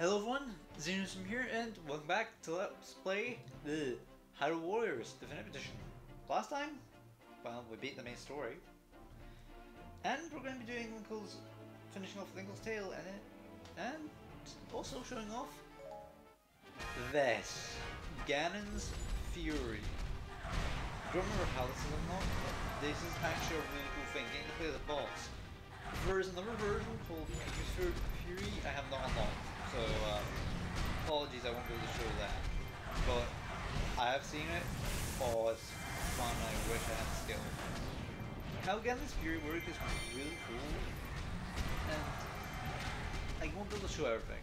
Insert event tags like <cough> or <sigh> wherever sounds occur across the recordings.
Hello everyone, Xenos from here, and welcome back to Let's Play the Hyrule Warriors Definitive Edition. Last time, well, we beat the main story. And we're going to be doing Linkle's, finishing off Linkle's Tale and it, and also showing off this, Ganon's Fury. Don't remember how this is unlocked, but this is actually a really cool thing, getting to play the boss. There's another version called Fury I have not unlocked. So, um, apologies, I won't be able to show that. But I have seen it. Oh, it's fun. I wish I had skill. How Ganon's Fury work is really cool, and I won't be able to show everything.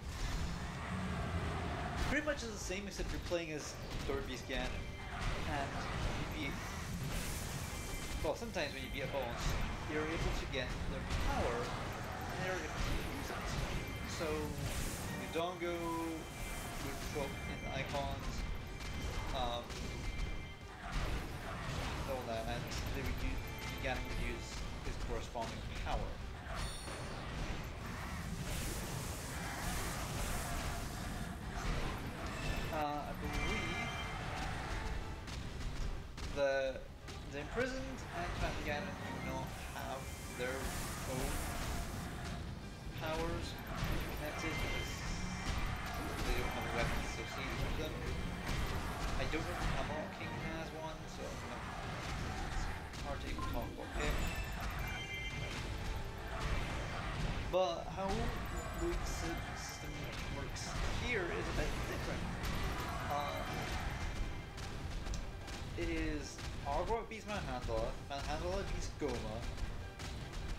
Pretty much is the same except you're playing as Kirby's Ganon, and you beat. Well, sometimes when you beat a boss, you're able to get their power, and they're able to use it. So Dodongo would up in icons, um, all that, and they would use, Ganon would use his corresponding power.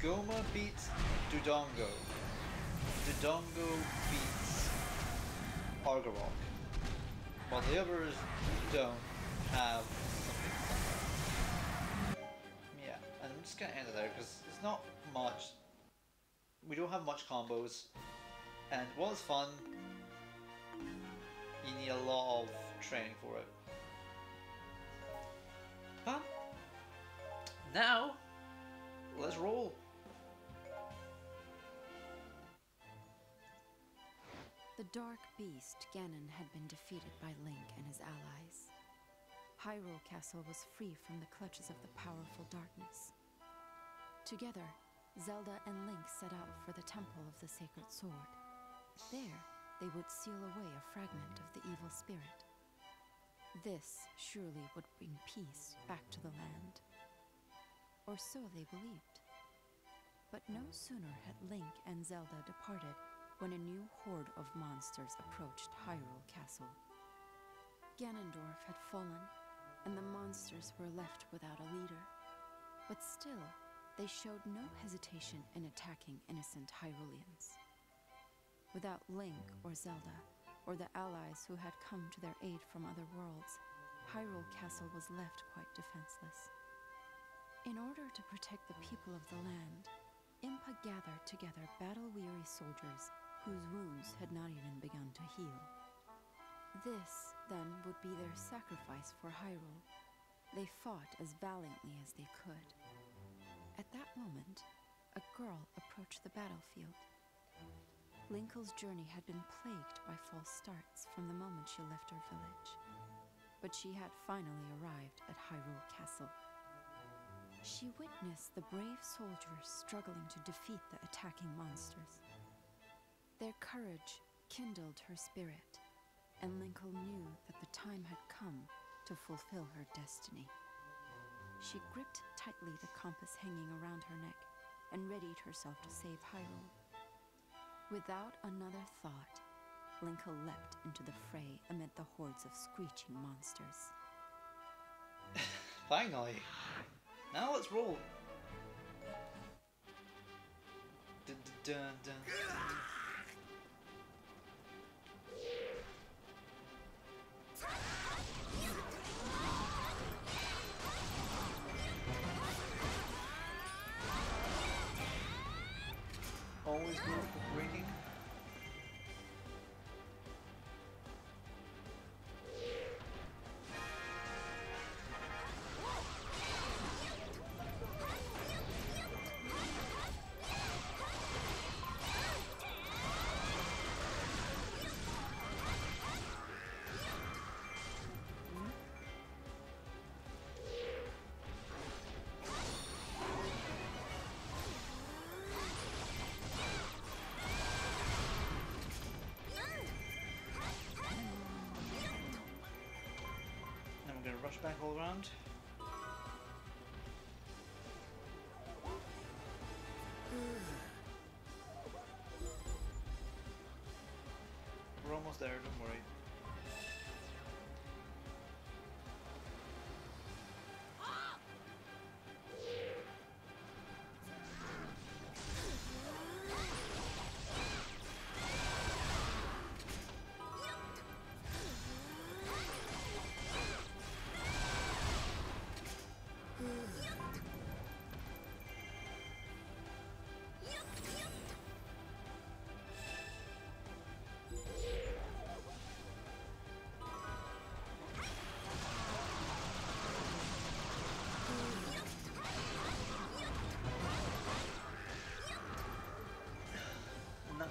Gohma beats Dodongo, Dodongo beats Argorok, while the others don't have something. Yeah, and I'm just gonna end it there because it's not much. We don't have much combos, and while it's fun, you need a lot of training for it. But now, let's roll. The dark beast, Ganon, had been defeated by Link and his allies. Hyrule Castle was free from the clutches of the powerful darkness. Together, Zelda and Link set out for the Temple of the Sacred Sword. There, they would seal away a fragment of the evil spirit. This surely would bring peace back to the land. Or so they believed. But no sooner had Link and Zelda departed when a new horde of monsters approached Hyrule Castle. Ganondorf had fallen, and the monsters were left without a leader. But still, they showed no hesitation in attacking innocent Hyruleans. Without Link or Zelda, or the allies who had come to their aid from other worlds, Hyrule Castle was left quite defenseless. In order to protect the people of the land, Impa gathered together battle-weary soldiers whose wounds had not even begun to heal. This, then, would be their sacrifice for Hyrule. They fought as valiantly as they could. At that moment, a girl approached the battlefield. Linkle's journey had been plagued by false starts from the moment she left her village. But she had finally arrived at Hyrule Castle. She witnessed the brave soldiers struggling to defeat the attacking monsters. Their courage kindled her spirit, and Linkle knew that the time had come to fulfill her destiny. She gripped tightly the compass hanging around her neck and readied herself to save Hyrule. Without another thought, Linkle leapt into the fray amid the hordes of screeching monsters. <laughs> Finally! Now let's roll! Dun, dun, dun, back all around.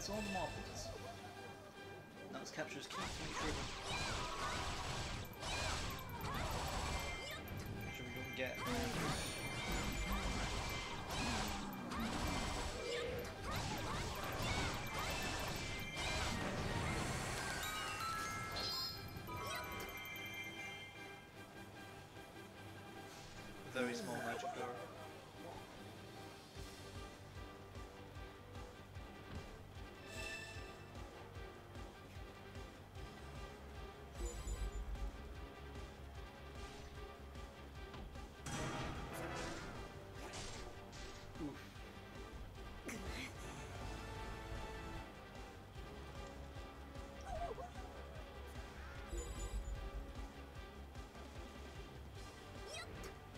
That's all the marbles. Now let's capture his key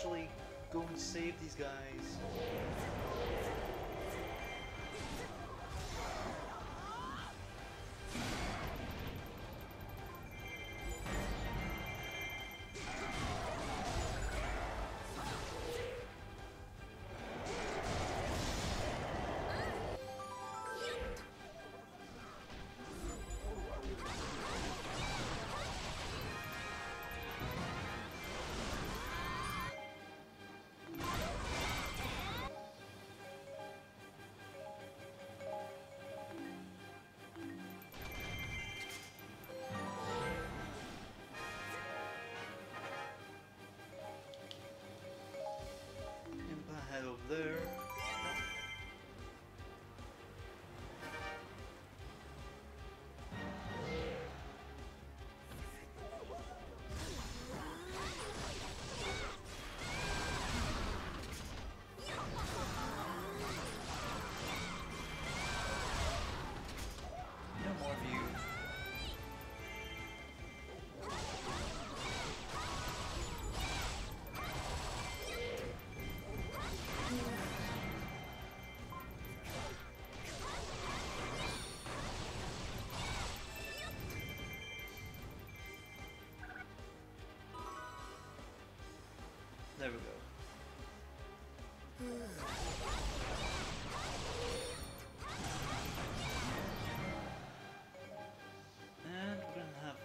Actually, go and save these guys. There. There we go. And we're gonna have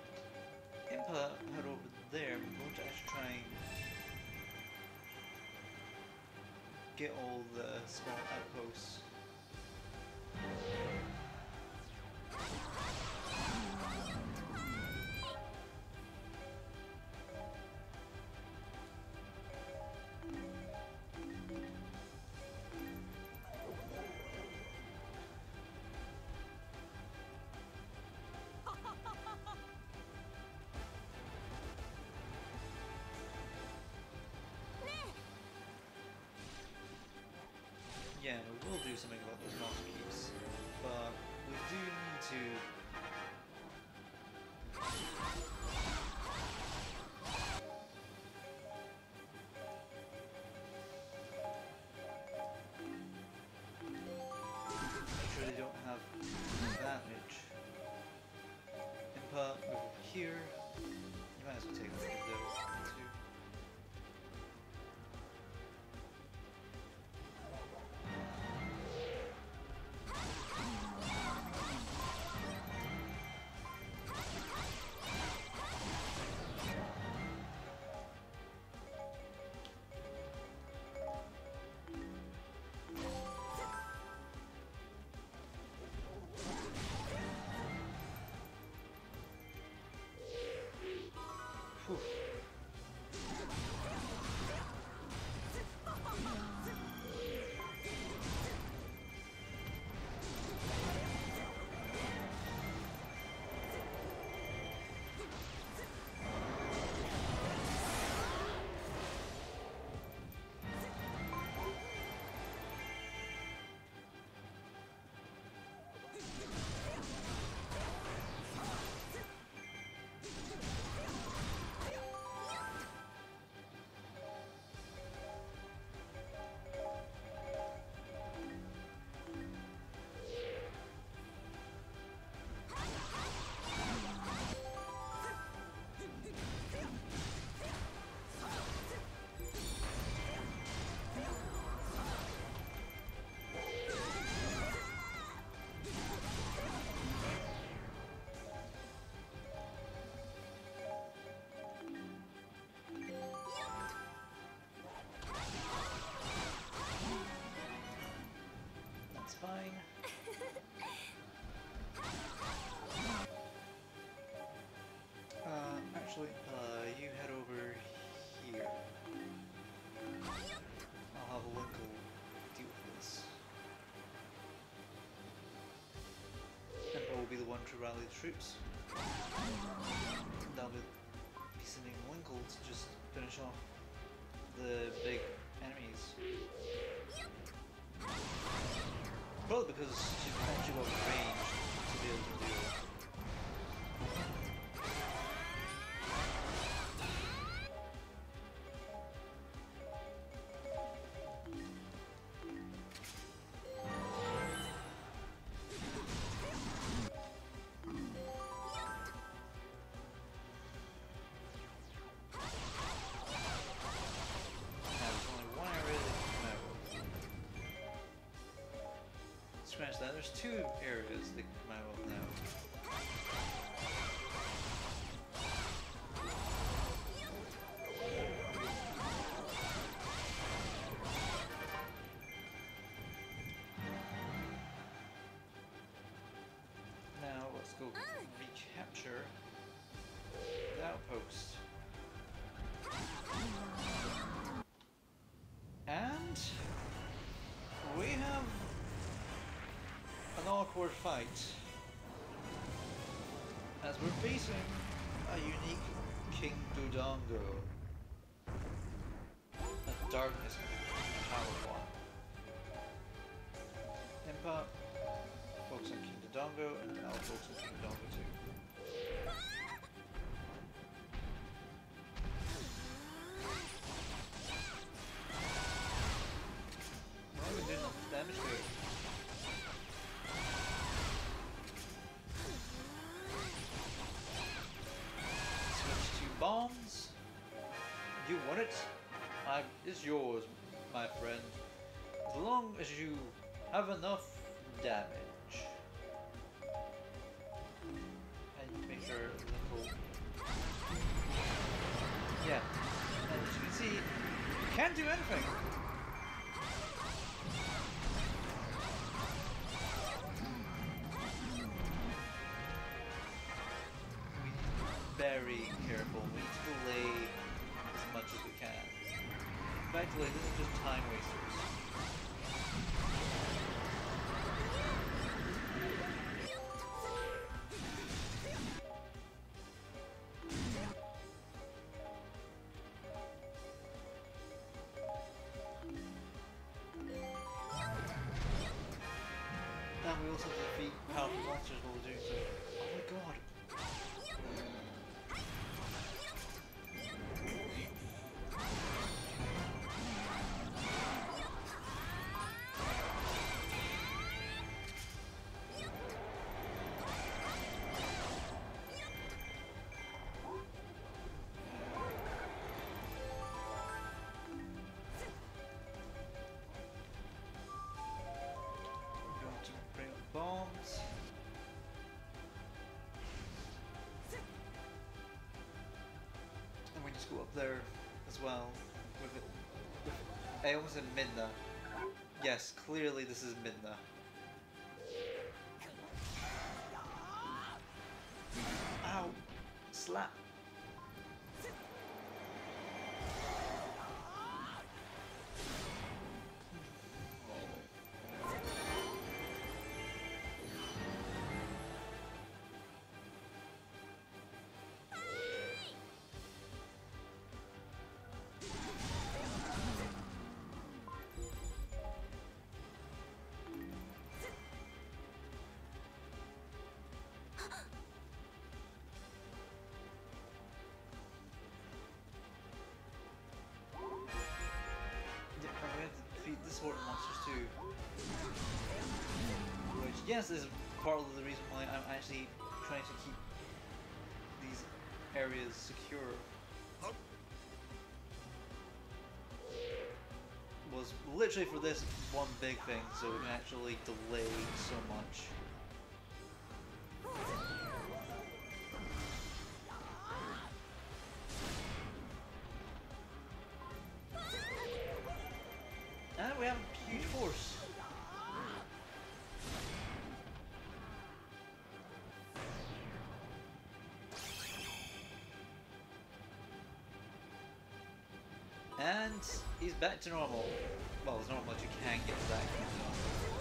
Impa head over there. We're going to actually try and get all the small outposts. Will do something about those master but we do need to. To rally the troops. Be be sending Linkle to just finish off the big enemies. Probably because she's actually got range to be able to do That, there's two areas that can come out awkward fight as we're facing a unique King Dodongo. A darkness power one. Impa, focus on King Dodongo, and I'll focus on King Dodongo too. It? I, it's yours, my friend. As long as you have enough damage. In this is just time wasters. And we also defeat powerful monsters while doing so. There as well. With it, I almost said Midna. Yes, clearly this is Midna. Sword monsters too. Which, yes, is part of the reason why I'm actually trying to keep these areas secure. Was literally for this one big thing, so it actually delay so much. To normal. Well, as normal as you can get back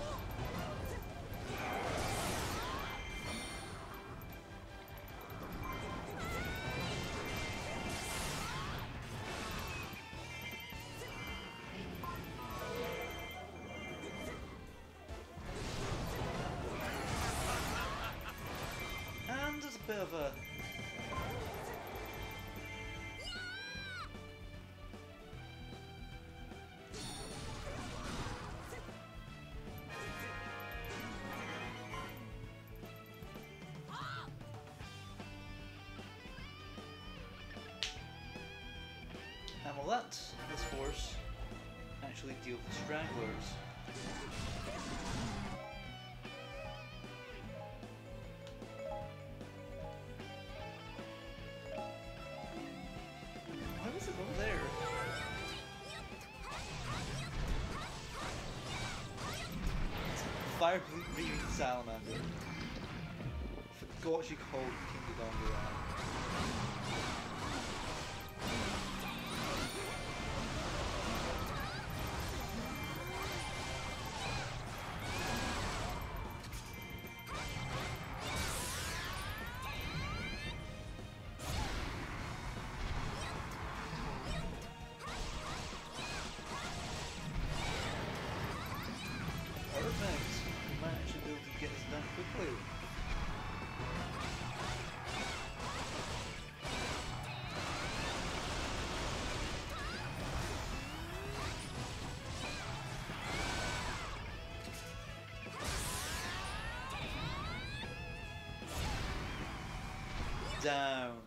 And will this force actually deal with stragglers? Why was it over there? Fire breathing salamander. Forgot she called King Dodongo that. Down.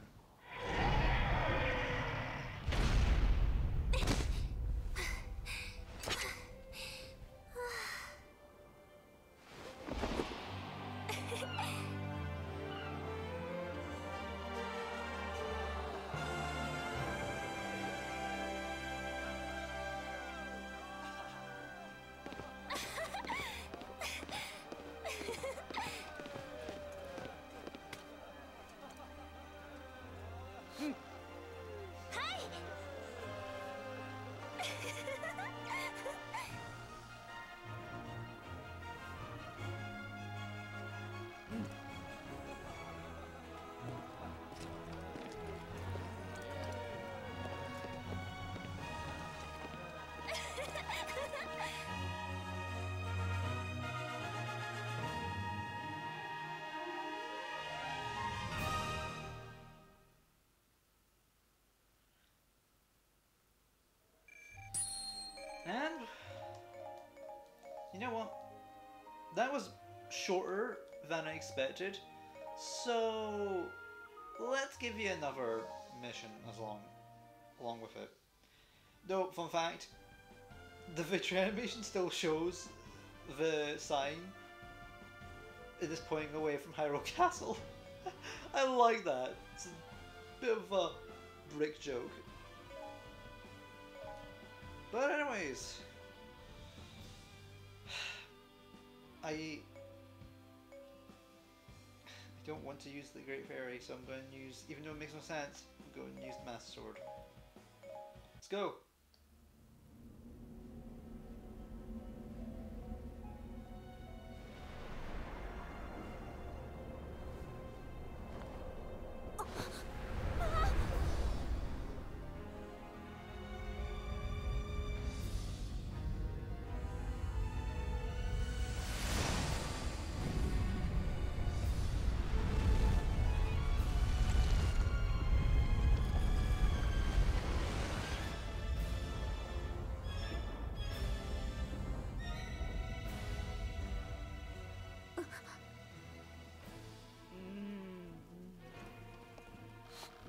You know what? That was shorter than I expected. So let's give you another mission as long along with it. Though, fun fact, the victory <laughs> animation still shows the sign. It is pointing away from Hyrule <laughs> Castle. I like that. It's a bit of a brick joke. But anyways, I I don't want to use the Great Fairy, so I'm going to use, even though it makes no sense, I'm going to use the Master Sword. Let's go!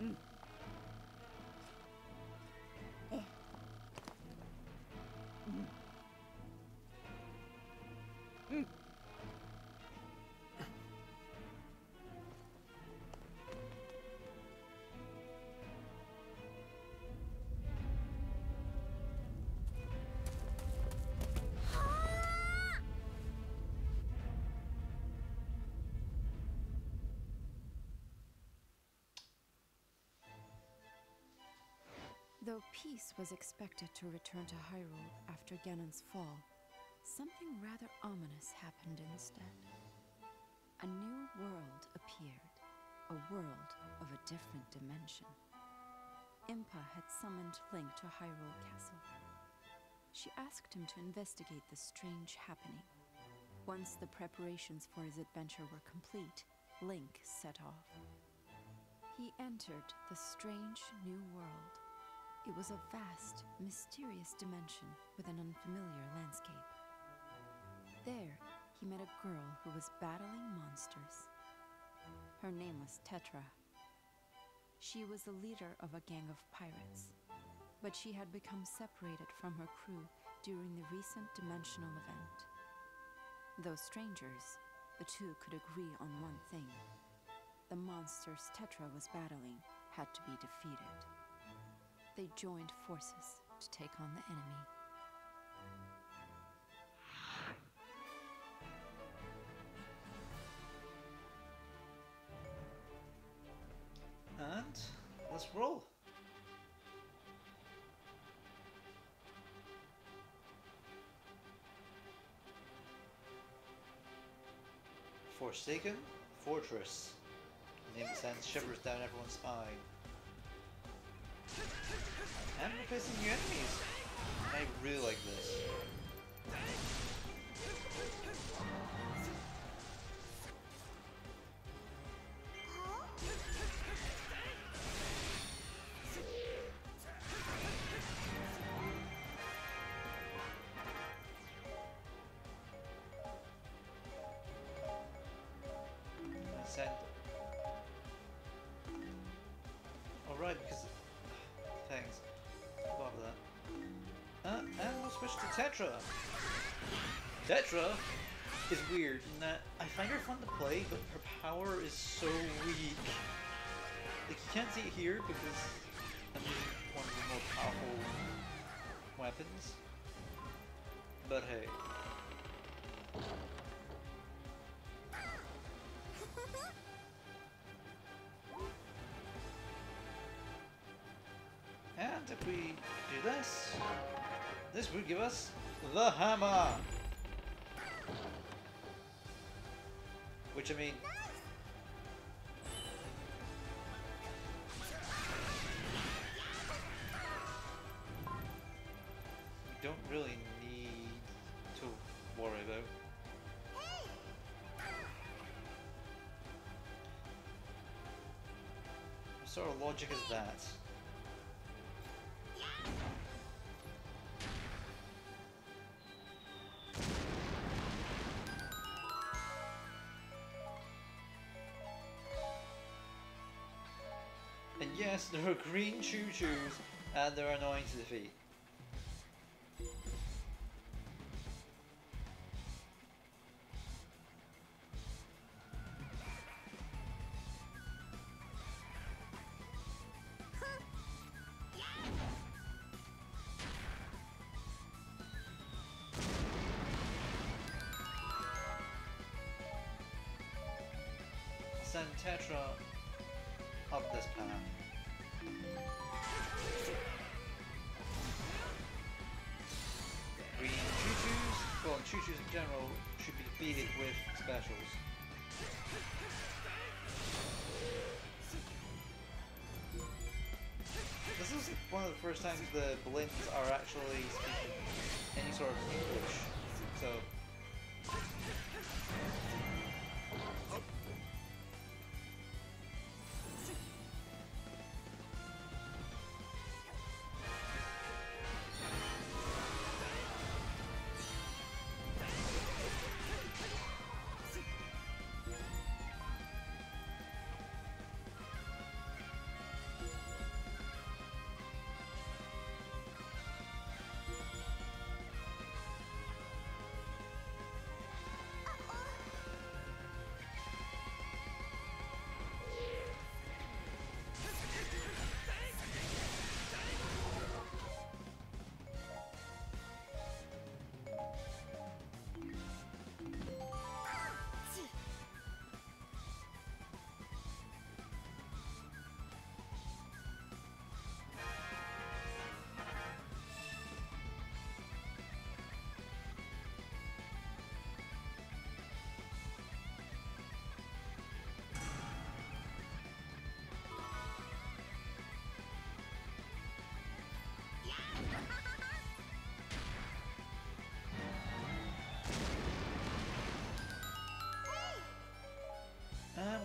Mm. Though peace was expected to return to Hyrule after Ganon's fall, something rather ominous happened instead. A new world appeared, a world of a different dimension. Impa had summoned Link to Hyrule Castle. She asked him to investigate the strange happening. Once the preparations for his adventure were complete, Link set off. He entered the strange new world. It was a vast, mysterious dimension with an unfamiliar landscape. There, he met a girl who was battling monsters. Her name was Tetra. She was the leader of a gang of pirates, but she had become separated from her crew during the recent dimensional event. Though strangers, the two could agree on one thing. The monsters Tetra was battling had to be defeated. They joined forces to take on the enemy. And let's roll. Forsaken Fortress. The name sends shivers down everyone's spine. And we're facing new enemies. I really like this. Tetra. Tetra is weird in that I find her fun to play, but her power is so weak. Like, you can't see it here because I'm using one of the more powerful weapons. But hey. And if we do this, this would give us the hammer. Which I mean, we don't really need to worry about. What sort of logic is that? Yes, there are green ChuChus and they're annoying to defeat. Send Tetra up this path. Choo-choos, ChuChus in general, should be defeated with specials. This is one of the first times the blimps are actually speaking any sort of English, so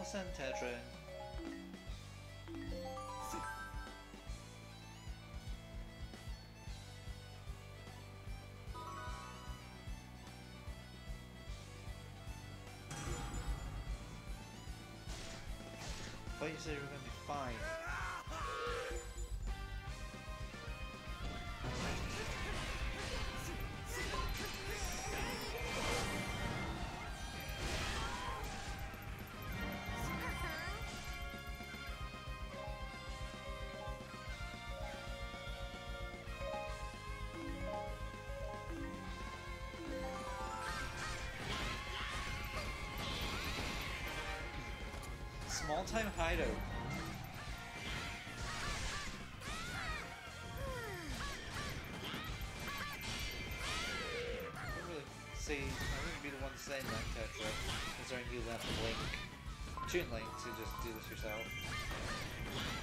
And in. thought you said you were gonna be fine. Small time hideout. I don't really say I wouldn't be the one saying that Tetra, considering you left Link. Toon Link to just do this yourself.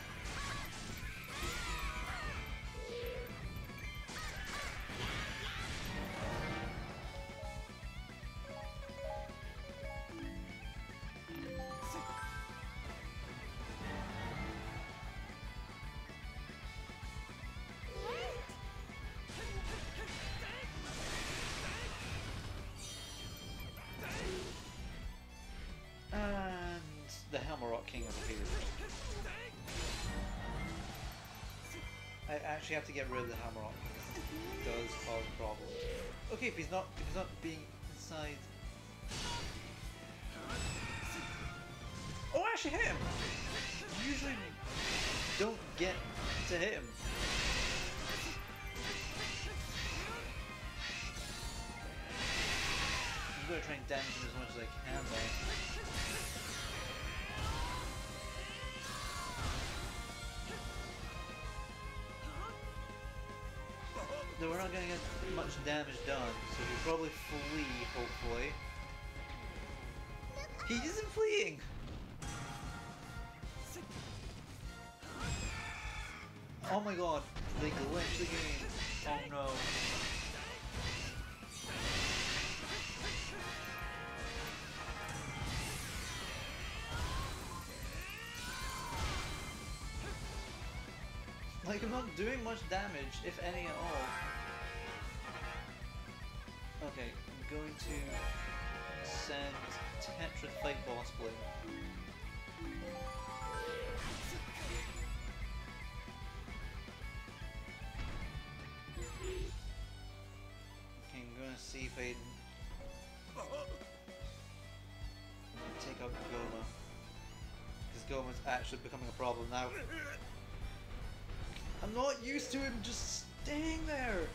I actually have to get rid of the Helmaroc King. It does cause problems. Okay, if he's not if he's not being inside. Oh, I actually hit him. Usually don't get to hit him. I'm gonna try and damage him as much as I can though. Not gonna get much damage done, so he'll probably flee, hopefully. He isn't fleeing! Oh my god, they glitched the game. Oh no. Like, I'm not doing much damage, if any at all. Going to send Tetra fight Boss Blue. Okay, I'm gonna see if I can take out Gohma. Because Gohma's actually becoming a problem now. I'm not used to him just staying there.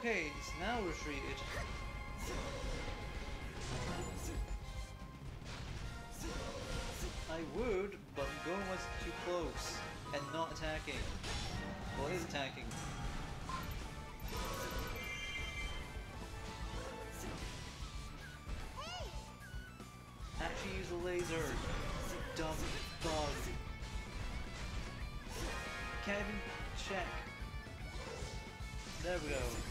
Okay, he's now retreated. I would, but going was too close and not attacking. Well, he's attacking. Actually use a laser. Dumb bug. Can't even check. There we go.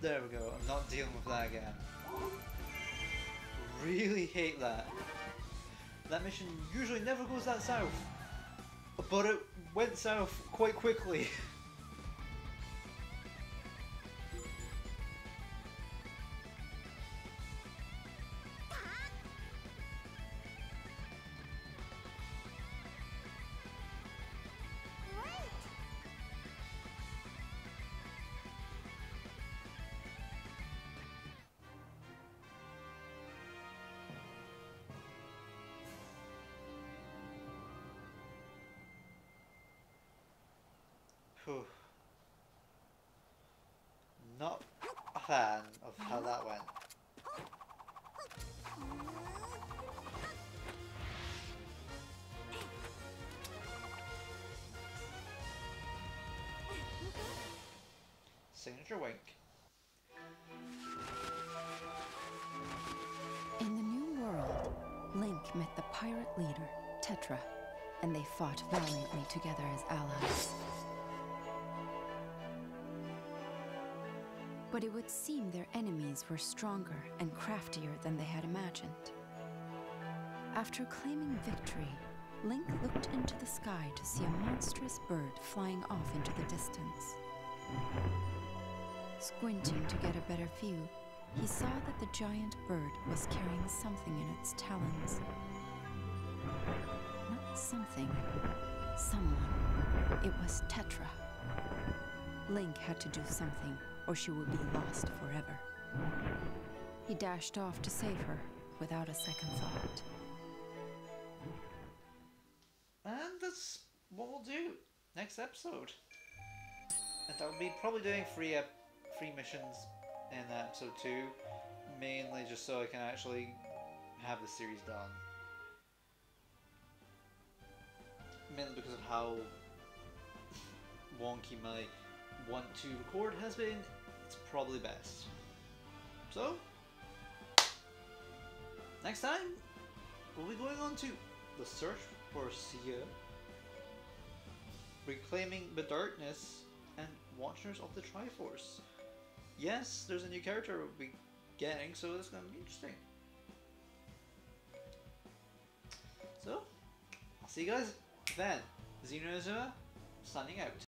There we go, I'm not dealing with that again. Really hate that. That mission usually never goes that south. But it went south quite quickly. <laughs> Whew. Not a fan of how that went. Signature wink. In the new world, Link met the pirate leader, Tetra, and they fought valiantly together as allies. But it would seem their enemies were stronger and craftier than they had imagined. After claiming victory, Link looked into the sky to see a monstrous bird flying off into the distance. Squinting to get a better view, he saw that the giant bird was carrying something in its talons. Not something, someone. It was Tetra. Link had to do something, or she would be lost forever. He dashed off to save her without a second thought. And that's what we'll do next episode. And I'll be probably doing three ep- three missions in that episode two, mainly just so I can actually have the series done. Mainly because of how wonky my want to record has been, probably best. So, next time we'll be going on to the search for Sia, reclaiming the darkness, and Watchers of the Triforce. Yes, there's a new character we'll be getting, so it's gonna be interesting. So, I'll see you guys then. Xenozilla, signing out.